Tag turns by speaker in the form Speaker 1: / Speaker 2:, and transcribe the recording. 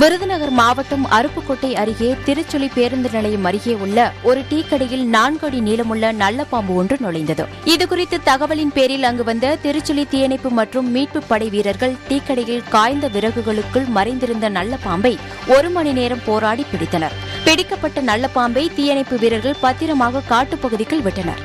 Speaker 1: விருதுநகர் மாவட்டம் அருப்புக்கோட்டை அருகே திருச்சுழி பேருந்து நிலையம் அருகே உள்ள ஒரு டீ கடையில் நான்கு அடி நீளமுள்ள நல்ல பாம்பு ஒன்று நுழைந்தது. இதுகுறித்து தகவலின் பேரில் அங்கு வந்த திருச்சுழி தீயணைப்பு மற்றும் மீட்புப் படை வீரர்கள் டீ கடையில் காய்ந்த விறகுகளுக்குள் மறைந்திருந்த நல்ல பாம்பை ஒரு மணி நேரம் போராடி பிடித்தனர். பிடிக்கப்பட்ட நல்ல பாம்பை தீயணைப்பு வீரர்கள் பத்திரமாக காட்டுப்பகுதிக்குள் விட்டனர்.